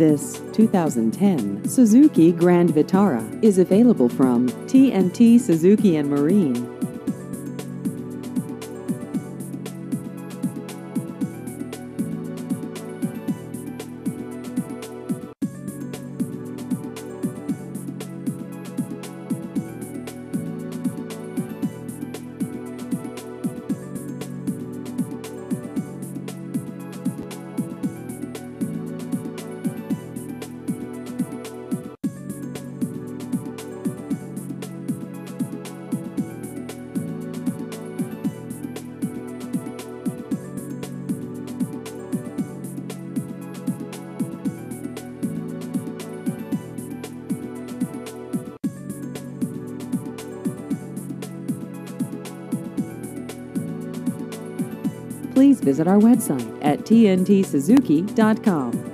This 2010 Suzuki Grand Vitara is available from TNT Suzuki and Marine. Please visit our website at tntsuzuki.com.